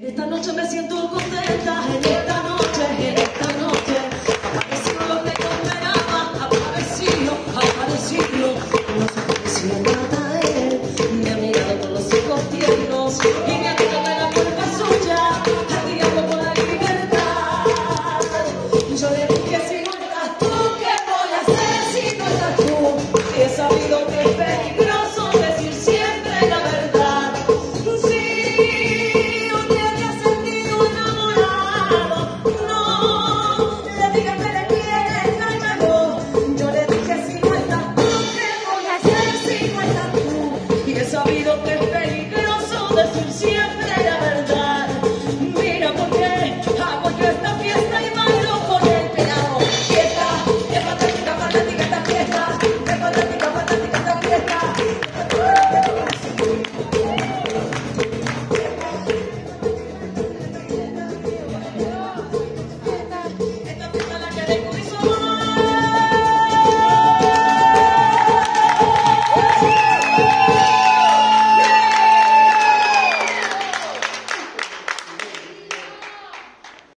Esta noche me siento contenta, en esta noche, en esta noche. Apareció lo que yo esperaba, apareció, apareció. No se parecía nada a él, me ha mirado con los ojos tiernos. sabido que es peligroso decir siempre la